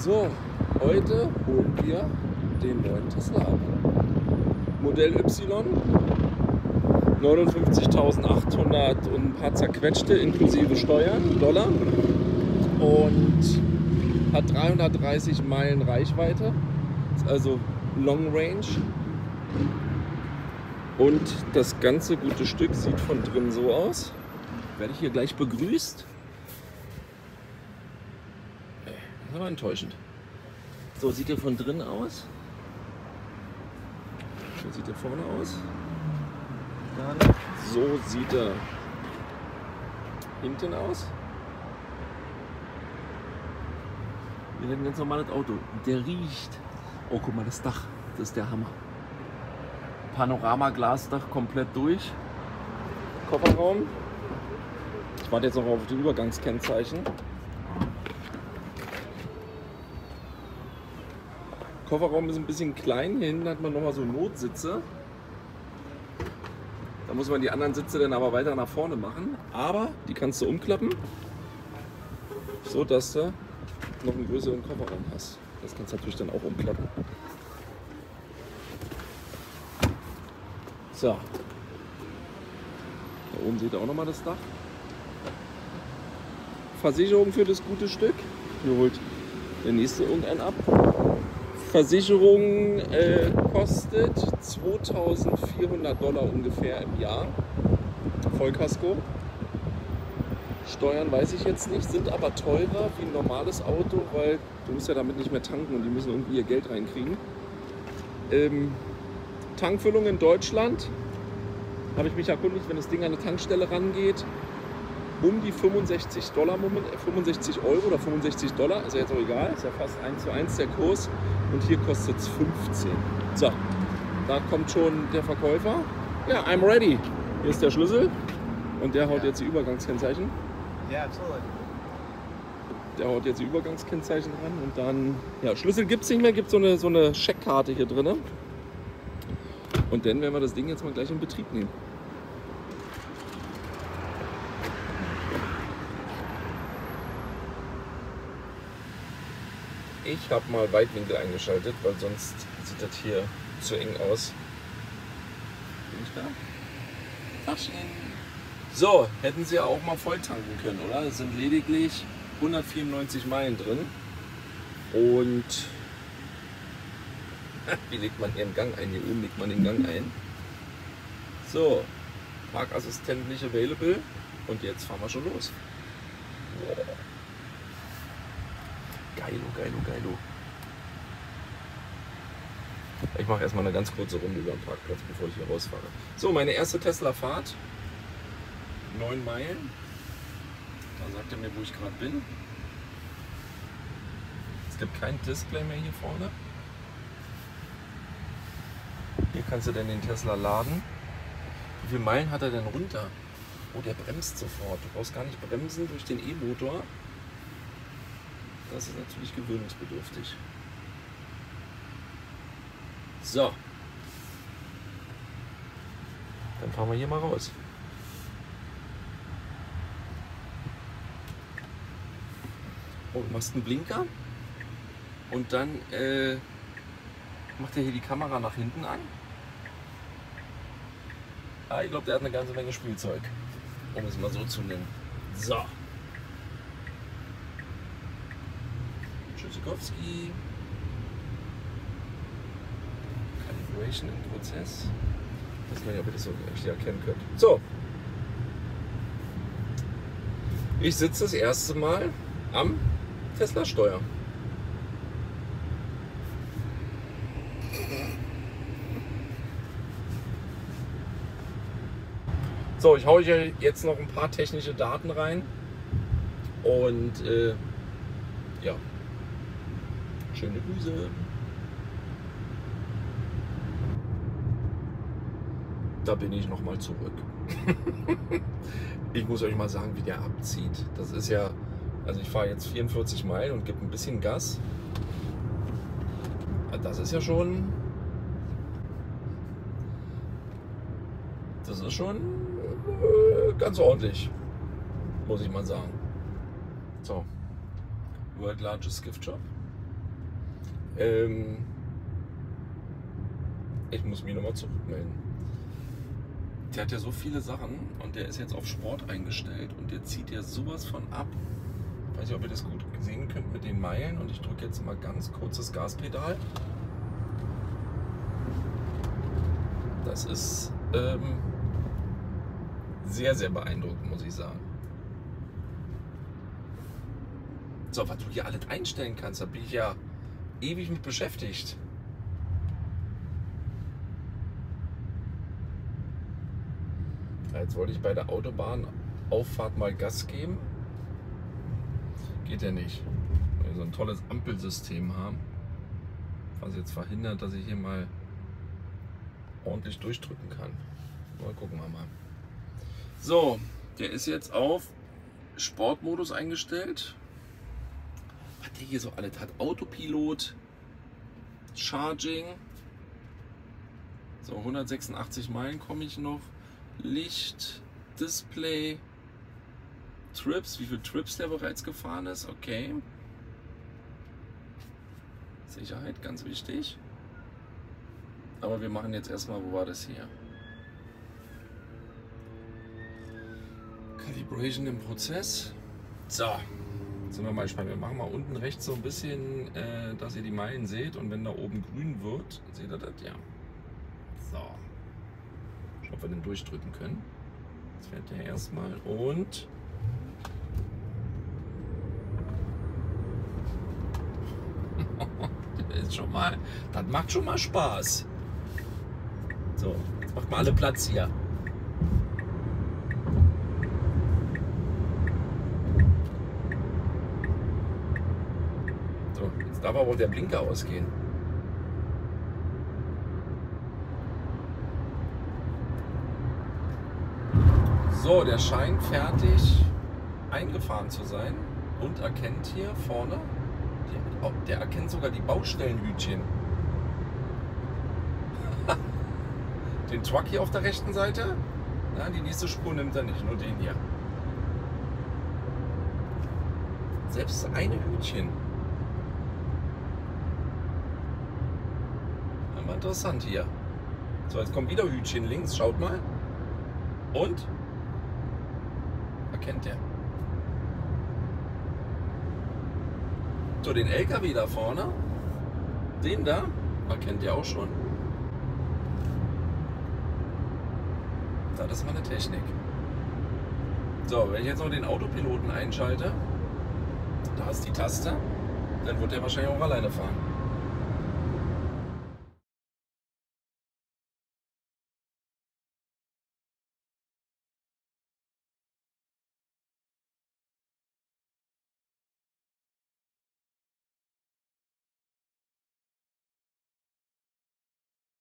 So, heute holen wir den neuen Tesla ab. Modell Y, 59.800 und ein paar zerquetschte inklusive Steuern, Dollar. Und hat 330 Meilen Reichweite, ist also Long Range. Und das ganze gute Stück sieht von drin so aus. Werde ich hier gleich begrüßt. Äh, Das ist aber enttäuschend. So sieht er von drin aus. So sieht er vorne aus. So sieht er hinten aus. Wir reden ganz normales Auto. Der riecht. Oh, guck mal, das Dach. Das ist der Hammer. Panorama-Glasdach komplett durch. Kofferraum. Ich warte jetzt noch auf die Übergangskennzeichen. Kofferraum ist ein bisschen klein. Hier hinten hat man nochmal so Notsitze. Da muss man die anderen Sitze dann aber weiter nach vorne machen. Aber die kannst du umklappen, so dass du noch einen größeren Kofferraum hast. Das kannst du natürlich dann auch umklappen. So. Da oben seht ihr auch nochmal das Dach. Versicherung für das gute Stück. Hier holt der nächste irgendeinen ab. Versicherung äh, kostet 2400 Dollar ungefähr im Jahr. Vollkasko. Steuern weiß ich jetzt nicht, sind aber teurer wie ein normales Auto, weil du musst ja damit nicht mehr tanken und die müssen irgendwie ihr Geld reinkriegen. Ähm, Tankfüllung in Deutschland habe ich mich erkundigt, wenn das Ding an eine Tankstelle rangeht, um die 65 Dollar, Moment, äh, 65 Euro oder 65 Dollar, ist ja jetzt auch egal, ist ja fast 1 zu 1 der Kurs und hier kostet es 15. So, da kommt schon der Verkäufer. Ja, I'm ready. Hier ist der Schlüssel und der haut jetzt die Übergangskennzeichen. Yeah, absolutely. Der haut jetzt die Übergangskennzeichen ran und dann, ja, Schlüssel gibt es nicht mehr, gibt so eine, so eine Scheckkarte hier drin. Und dann werden wir das Ding jetzt mal gleich in Betrieb nehmen. Ich habe mal Weitwinkel eingeschaltet, weil sonst sieht das hier zu eng aus. Bin ich da? Taschen. So, hätten sie auch mal voll tanken können, oder? Es sind lediglich 194 Meilen drin. Und wie legt man einen Gang ein? Hier oben legt man den Gang ein. So, Parkassistent nicht available. Und jetzt fahren wir schon los. Geilo, geilo, geilo. Ich mache erstmal eine ganz kurze Runde über den Parkplatz, bevor ich hier rausfahre. So, meine erste Tesla-Fahrt. 9 Meilen. Da sagt er mir, wo ich gerade bin. Es gibt kein Display mehr hier vorne. Hier kannst du dann den Tesla laden. Wie viele Meilen hat er denn runter? Oh, der bremst sofort. Du brauchst gar nicht bremsen durch den E-Motor. Das ist natürlich gewöhnungsbedürftig. So. Dann fahren wir hier mal raus. Oh, du machst einen Blinker und dann äh, macht er hier die Kamera nach hinten an. Ah, ich glaube, der hat eine ganze Menge Spielzeug, um es mal so zu nennen. So. Tschüssikowski. Calibration im Prozess. Ich weiß gar nicht, ob ihr das so richtig erkennen könnt. So. Ich sitze das erste Mal am Tesla-Steuer. So, ich hau hier jetzt noch ein paar technische Daten rein. Und äh, ja, schöne Grüße. Da bin ich noch mal zurück. ich muss euch mal sagen, wie der abzieht. Das ist ja, also ich fahre jetzt 44 Meilen und gebe ein bisschen Gas. Das ist ja schon, das ist schon äh, ganz ordentlich, muss ich mal sagen. So, World Largest Gift Shop. Ähm, ich muss mich nochmal zurückmelden. Der hat ja so viele Sachen und der ist jetzt auf Sport eingestellt und der zieht ja sowas von ab. Ich weiß nicht, ob ihr das gut sehen könnt mit den Meilen und ich drücke jetzt mal ganz kurz das Gaspedal. Das ist ähm, sehr, sehr beeindruckend, muss ich sagen. So, was du hier alles einstellen kannst, da bin ich ja ewig mit beschäftigt. Jetzt wollte ich bei der Autobahnauffahrt mal Gas geben. Geht ja nicht. Weil wir so ein tolles Ampelsystem haben. Was jetzt verhindert, dass ich hier mal ordentlich durchdrücken kann. Mal gucken wir mal. So, der ist jetzt auf Sportmodus eingestellt. Hier so alles hat. Autopilot, Charging. So, 186 Meilen komme ich noch. Licht, Display, Trips, wie viele Trips der bereits gefahren ist. Okay. Sicherheit, ganz wichtig. Aber wir machen jetzt erstmal, wo war das hier? Calibration im Prozess. So, sind wir mal gespannt. Wir machen mal unten rechts so ein bisschen, äh, dass ihr die Meilen seht. Und wenn da oben grün wird, seht ihr das? Ja. So. Schauen, ob wir den durchdrücken können. Jetzt fährt der erstmal und ist schon mal, das macht schon mal Spaß. So, jetzt macht mal alle Platz hier. So, jetzt darf aber auch der Blinker ausgehen. So, der scheint fertig eingefahren zu sein und erkennt hier vorne, der erkennt sogar die Baustellenhütchen. den Truck hier auf der rechten Seite. Ja, die nächste Spur nimmt er nicht, nur den hier. Selbst eine Hütchen. Interessant hier. So, jetzt kommt wieder Hütchen links, schaut mal. Und? Erkennt der. So, den LKW da vorne, den da, erkennt ihr auch schon. Das ist meine Technik. So, wenn ich jetzt noch den Autopiloten einschalte, da ist die Taste, dann wird er wahrscheinlich auch alleine fahren.